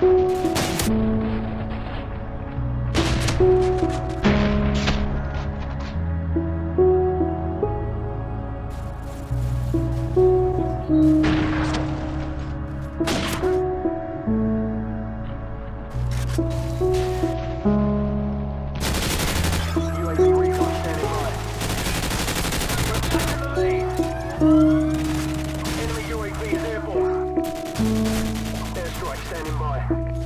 you standing by.